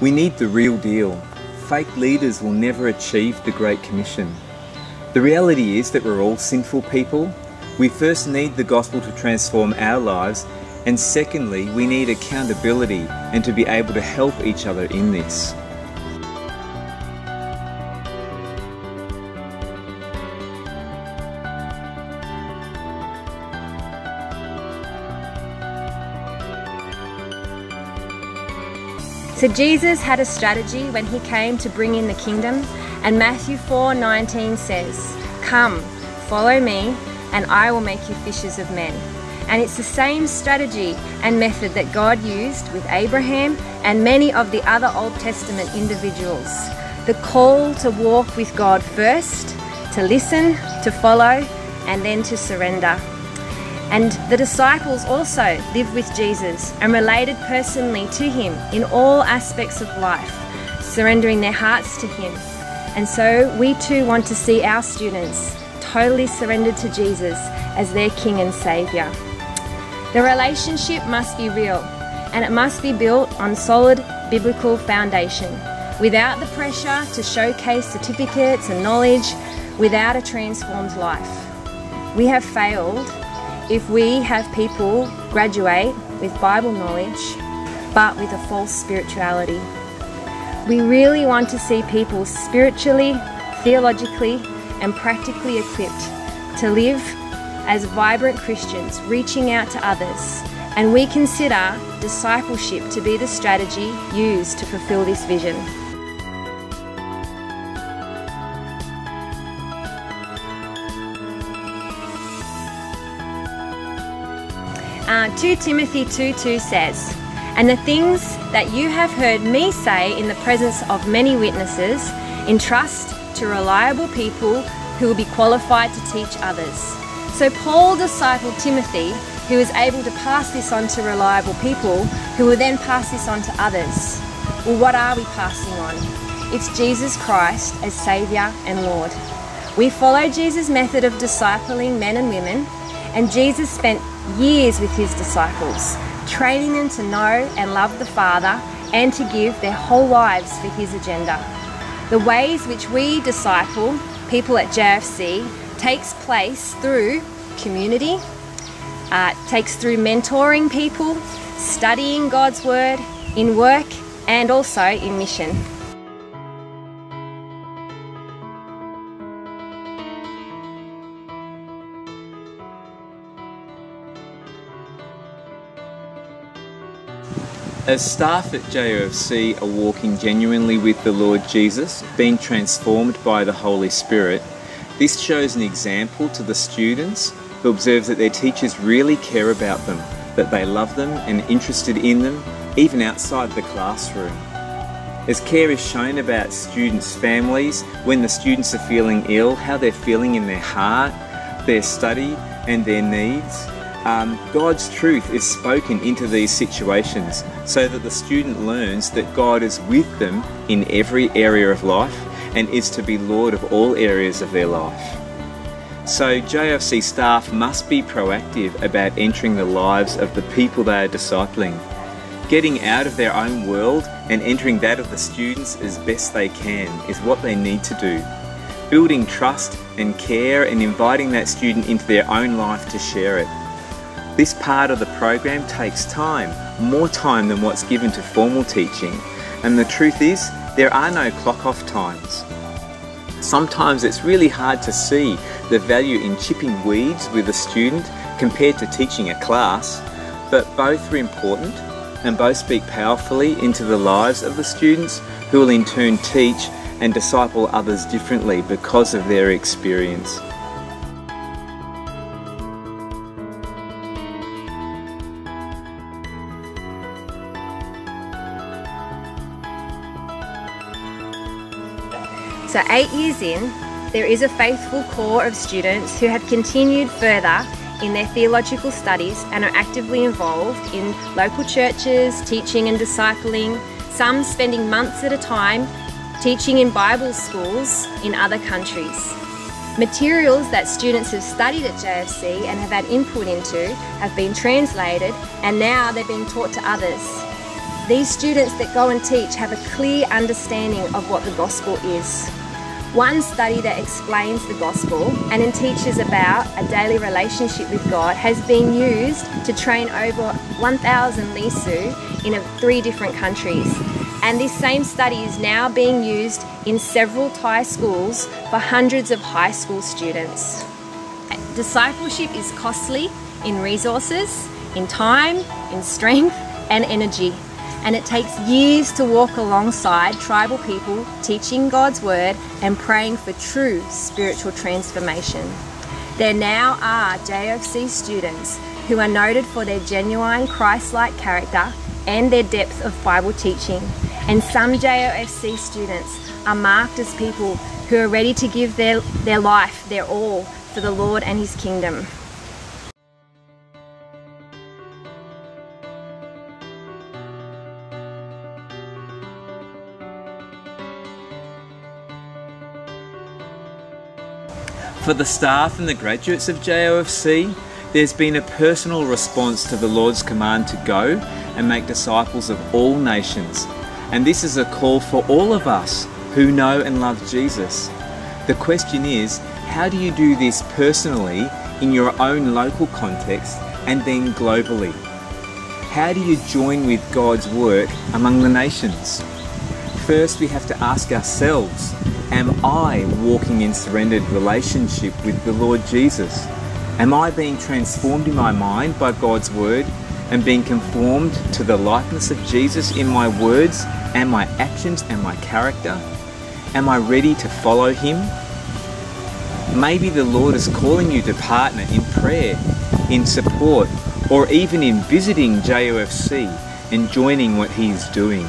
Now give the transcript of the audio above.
We need the real deal. Fake leaders will never achieve the Great Commission. The reality is that we're all sinful people. We first need the gospel to transform our lives, and secondly, we need accountability and to be able to help each other in this. So Jesus had a strategy when he came to bring in the kingdom, and Matthew 4:19 says, "Come, follow me, and I will make you fishers of men." And it's the same strategy and method that God used with Abraham and many of the other Old Testament individuals. The call to walk with God first, to listen, to follow, and then to surrender. And the disciples also lived with Jesus and related personally to him in all aspects of life, surrendering their hearts to him. And so we too want to see our students totally surrendered to Jesus as their King and Saviour. The relationship must be real and it must be built on solid biblical foundation without the pressure to showcase certificates and knowledge without a transformed life. We have failed if we have people graduate with Bible knowledge but with a false spirituality. We really want to see people spiritually, theologically, and practically equipped to live as vibrant Christians, reaching out to others. And we consider discipleship to be the strategy used to fulfill this vision. 2 Timothy 2 2 says, And the things that you have heard me say in the presence of many witnesses, entrust to reliable people who will be qualified to teach others. So Paul discipled Timothy, who was able to pass this on to reliable people, who will then pass this on to others. Well, what are we passing on? It's Jesus Christ as Saviour and Lord. We follow Jesus' method of discipling men and women, and Jesus spent years with his disciples, training them to know and love the Father and to give their whole lives for his agenda. The ways which we disciple people at JFC takes place through community, uh, takes through mentoring people, studying God's Word, in work, and also in mission. As staff at JOFC are walking genuinely with the Lord Jesus, being transformed by the Holy Spirit, this shows an example to the students who observe that their teachers really care about them, that they love them and interested in them, even outside the classroom. As care is shown about students' families, when the students are feeling ill, how they're feeling in their heart, their study, and their needs, um, God's truth is spoken into these situations so that the student learns that God is with them in every area of life and is to be Lord of all areas of their life. So, JFC staff must be proactive about entering the lives of the people they are discipling, getting out of their own world and entering that of the students as best they can is what they need to do. Building trust and care and inviting that student into their own life to share it. This part of the program takes time, more time than what's given to formal teaching, and the truth is, there are no clock off times. Sometimes it's really hard to see the value in chipping weeds with a student compared to teaching a class, but both are important and both speak powerfully into the lives of the students who will in turn teach and disciple others differently because of their experience. So, eight years in, there is a faithful core of students who have continued further in their theological studies and are actively involved in local churches, teaching and discipling, some spending months at a time teaching in Bible schools in other countries. Materials that students have studied at JFC and have had input into have been translated and now they're being taught to others. These students that go and teach have a clear understanding of what the gospel is. One study that explains the gospel and then teaches about a daily relationship with God has been used to train over 1,000 Lisu in three different countries. And this same study is now being used in several Thai schools for hundreds of high school students. Discipleship is costly in resources, in time, in strength, and energy and it takes years to walk alongside tribal people teaching God's word and praying for true spiritual transformation. There now are JOFC students who are noted for their genuine Christ-like character and their depth of Bible teaching. And some JOFC students are marked as people who are ready to give their, their life, their all, for the Lord and His kingdom. For the staff and the graduates of JOFC, there's been a personal response to the Lord's command to go and make disciples of all nations. And this is a call for all of us who know and love Jesus. The question is, how do you do this personally in your own local context and then globally? How do you join with God's work among the nations? First, we have to ask ourselves Am I walking in surrendered relationship with the Lord Jesus? Am I being transformed in my mind by God's word and being conformed to the likeness of Jesus in my words and my actions and my character? Am I ready to follow Him? Maybe the Lord is calling you to partner in prayer, in support, or even in visiting JOFC and joining what He is doing.